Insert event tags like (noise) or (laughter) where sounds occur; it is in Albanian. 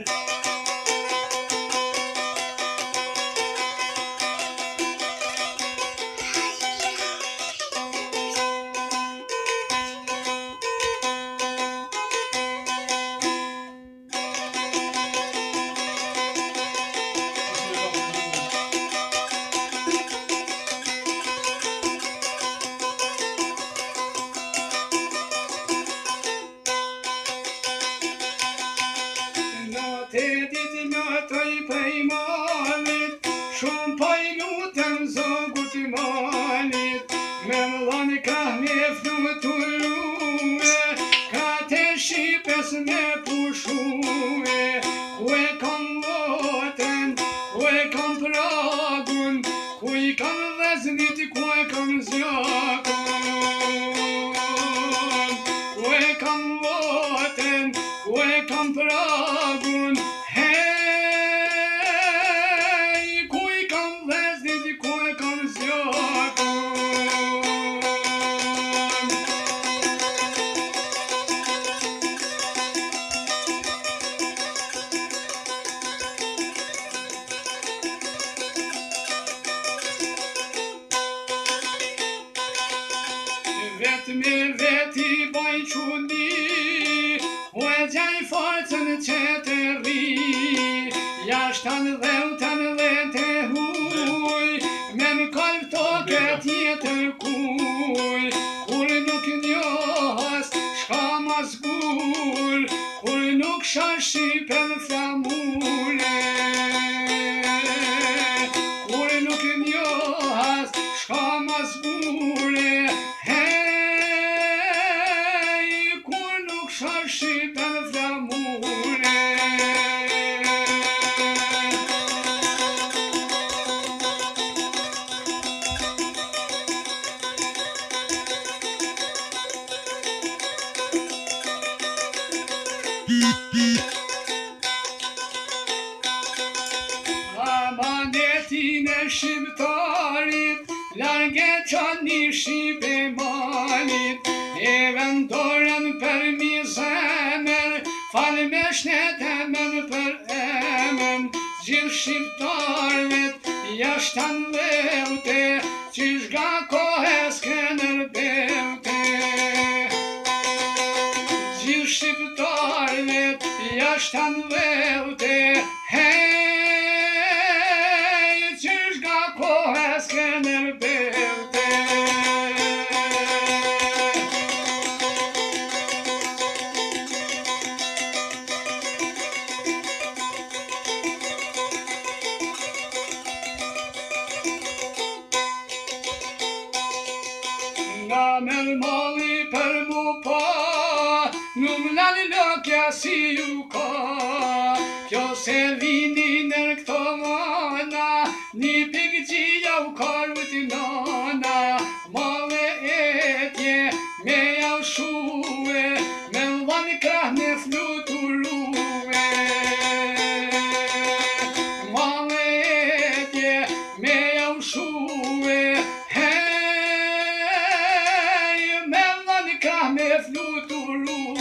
Thank (laughs) you. Shumë pajnu po të në zogu të malit Me më lani ka një fnu më të lume Ka të shqipes me pushume Ku e kam lotën, ku e kam pragun Ku i kam veznit, ku e kam zjakun Ku e kam lotën, ku e kam pragun vetë me veti boj qundi U e gjaj forëcën që të rri Ja shtan dhe u tan dhe të huj Me më kalp të këtë jetër kuj Kur nuk njohës shka mas gull Kur nuk shashi për flamull vetin e shqiptarit, Large që një shqipe malit, E vendorën për mi zemër, Falë me për emën, Gjithë shqiptarve jashtë të nëvelte, Qish nga kohë e s'ke nërbelte. Gjithë jashtë të nëvelte, Hej! Namel mali per mupa, num la lilo kja si kjo se vini nër këto mona, Ni pikë gjithja u këllë të nëna Molle e tje, me ja u shu e Me në në këllë me flutu lue Molle e tje, me ja u shu e Me në krah këllë me flutu lue